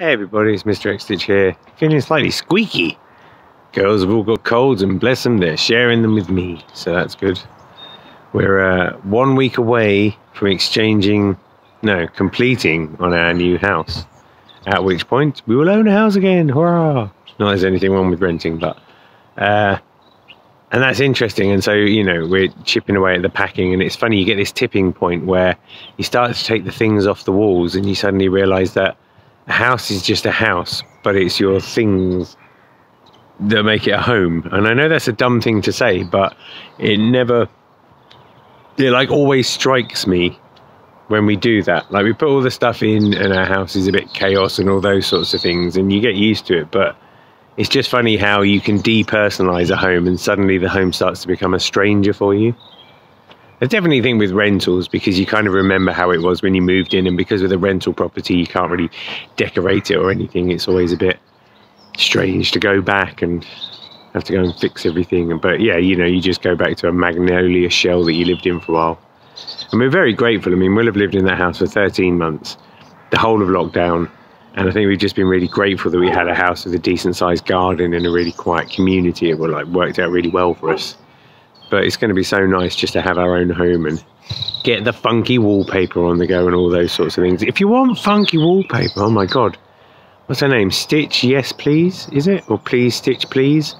Hey everybody, it's Mr. X Stitch here. Feeling slightly squeaky. Girls have all got colds and bless them, they're sharing them with me, so that's good. We're uh, one week away from exchanging, no, completing on our new house. At which point we will own a house again, hurrah! Not there's anything wrong with renting, but uh, and that's interesting. And so, you know, we're chipping away at the packing, and it's funny, you get this tipping point where you start to take the things off the walls, and you suddenly realize that a house is just a house, but it's your things that make it a home. And I know that's a dumb thing to say, but it never, it like always strikes me when we do that. Like we put all the stuff in, and our house is a bit chaos and all those sorts of things, and you get used to it, but it's just funny how you can depersonalize a home and suddenly the home starts to become a stranger for you. There's definitely thing with rentals because you kind of remember how it was when you moved in, and because with a rental property, you can't really decorate it or anything. It's always a bit strange to go back and have to go and fix everything. But yeah, you know, you just go back to a magnolia shell that you lived in for a while. And we're very grateful. I mean, we'll have lived in that house for 13 months, the whole of lockdown. And I think we've just been really grateful that we had a house with a decent sized garden in a really quiet community. It like worked out really well for us. But it's going to be so nice just to have our own home and get the funky wallpaper on the go and all those sorts of things. If you want funky wallpaper, oh my god, what's her name? Stitch, yes please, is it? Or please Stitch, please?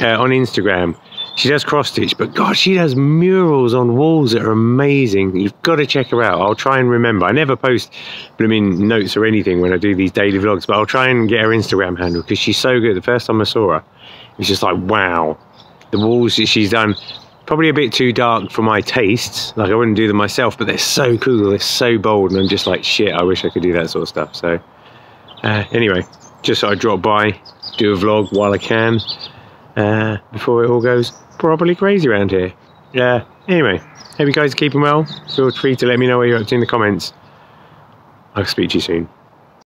Uh, on Instagram. She does cross stitch, but God, she does murals on walls that are amazing. You've got to check her out. I'll try and remember. I never post blooming notes or anything when I do these daily vlogs, but I'll try and get her Instagram handle because she's so good. The first time I saw her, it was just like, wow. The walls that she's done, probably a bit too dark for my tastes. Like I wouldn't do them myself, but they're so cool. They're so bold, and I'm just like, shit. I wish I could do that sort of stuff. So, uh, anyway, just thought I'd drop by, do a vlog while I can, uh, before it all goes probably crazy around here. Yeah. Anyway, hope you guys are keeping well. Feel free to let me know what you're up to in the comments. I'll speak to you soon.